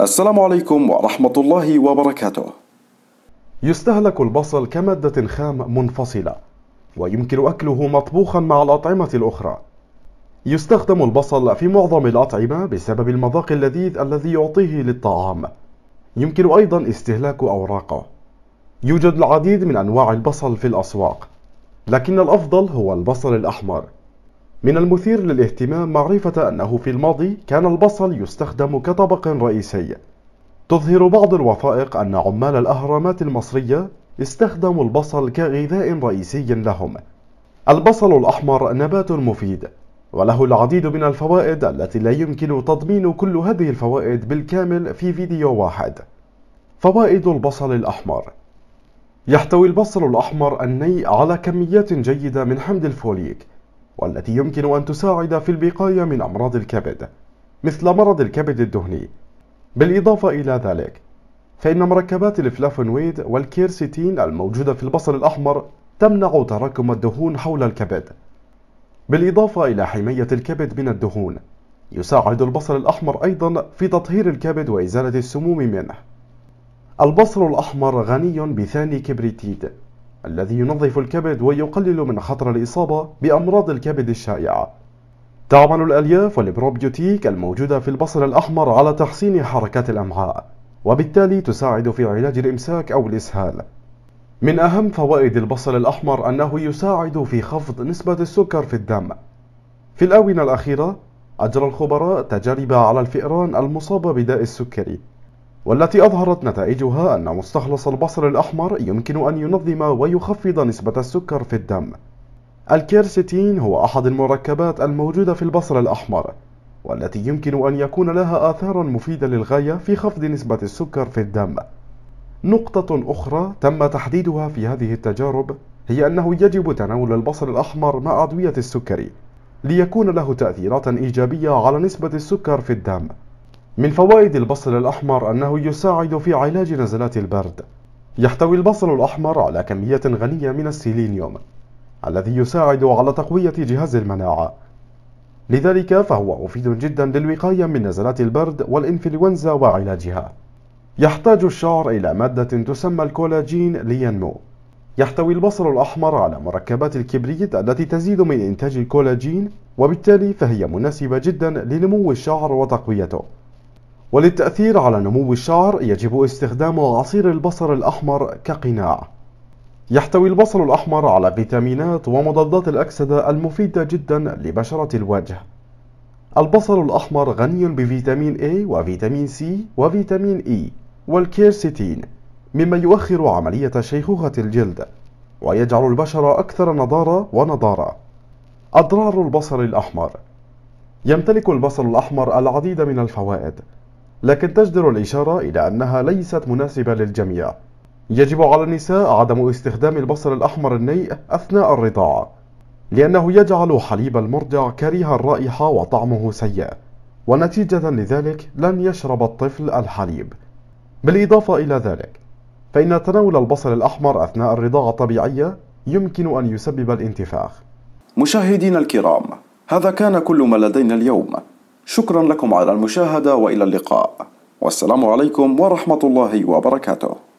السلام عليكم ورحمة الله وبركاته. يستهلك البصل كمادة خام منفصلة ويمكن أكله مطبوخا مع الأطعمة الأخرى. يستخدم البصل في معظم الأطعمة بسبب المذاق اللذيذ الذي يعطيه للطعام. يمكن أيضا استهلاك أوراقه. يوجد العديد من أنواع البصل في الأسواق لكن الأفضل هو البصل الأحمر. من المثير للاهتمام معرفة أنه في الماضي كان البصل يستخدم كطبق رئيسي. تظهر بعض الوثائق أن عمال الأهرامات المصرية استخدموا البصل كغذاء رئيسي لهم. البصل الأحمر نبات مفيد وله العديد من الفوائد التي لا يمكن تضمين كل هذه الفوائد بالكامل في فيديو واحد. فوائد البصل الأحمر يحتوي البصل الأحمر الني على كميات جيدة من حمض الفوليك والتي يمكن أن تساعد في الوقاية من أمراض الكبد مثل مرض الكبد الدهني. بالإضافة إلى ذلك فإن مركبات الفلافونويد والكيرسيتين الموجودة في البصل الأحمر تمنع تراكم الدهون حول الكبد. بالإضافة إلى حماية الكبد من الدهون يساعد البصل الأحمر أيضا في تطهير الكبد وإزالة السموم منه. البصل الأحمر غني بثاني كبريتيد الذي ينظف الكبد ويقلل من خطر الإصابة بأمراض الكبد الشائعة. تعمل الألياف والبروبيوتيك الموجودة في البصل الأحمر على تحسين حركات الأمعاء وبالتالي تساعد في علاج الإمساك أو الإسهال. من أهم فوائد البصل الأحمر أنه يساعد في خفض نسبة السكر في الدم. في الآونة الأخيرة أجرى الخبراء تجارب على الفئران المصابة بداء السكري. والتي أظهرت نتائجها أن مستخلص البصل الأحمر يمكن أن ينظم ويخفض نسبة السكر في الدم. الكيرستين هو أحد المركبات الموجودة في البصل الأحمر والتي يمكن أن يكون لها آثارا مفيدة للغاية في خفض نسبة السكر في الدم. نقطة أخرى تم تحديدها في هذه التجارب هي أنه يجب تناول البصل الأحمر مع أدوية السكري ليكون له تأثيرات إيجابية على نسبة السكر في الدم. من فوائد البصل الأحمر أنه يساعد في علاج نزلات البرد. يحتوي البصل الأحمر على كمية غنية من السيلينيوم الذي يساعد على تقوية جهاز المناعة. لذلك فهو مفيد جدا للوقاية من نزلات البرد والإنفلونزا وعلاجها. يحتاج الشعر إلى مادة تسمى الكولاجين لينمو. يحتوي البصل الأحمر على مركبات الكبريت التي تزيد من إنتاج الكولاجين وبالتالي فهي مناسبة جدا لنمو الشعر وتقويته. وللتأثير على نمو الشعر يجب استخدام عصير البصل الأحمر كقناع. يحتوي البصل الأحمر على فيتامينات ومضادات الأكسدة المفيدة جدا لبشرة الوجه. البصل الأحمر غني بفيتامين A وفيتامين C وفيتامين E والكيرسيتين مما يؤخر عملية شيخوخة الجلد ويجعل البشرة أكثر نضارة ونضارة. أضرار البصل الأحمر يمتلك البصل الأحمر العديد من الفوائد لكن تجدر الإشارة إلى أنها ليست مناسبة للجميع. يجب على النساء عدم استخدام البصل الأحمر النيء أثناء الرضاعة لأنه يجعل حليب المرضع كريه الرائحة وطعمه سيء ونتيجة لذلك لن يشرب الطفل الحليب. بالإضافة إلى ذلك فإن تناول البصل الأحمر أثناء الرضاعة الطبيعية يمكن أن يسبب الانتفاخ. مشاهدينا الكرام هذا كان كل ما لدينا اليوم. شكرا لكم على المشاهدة وإلى اللقاء. والسلام عليكم ورحمة الله وبركاته.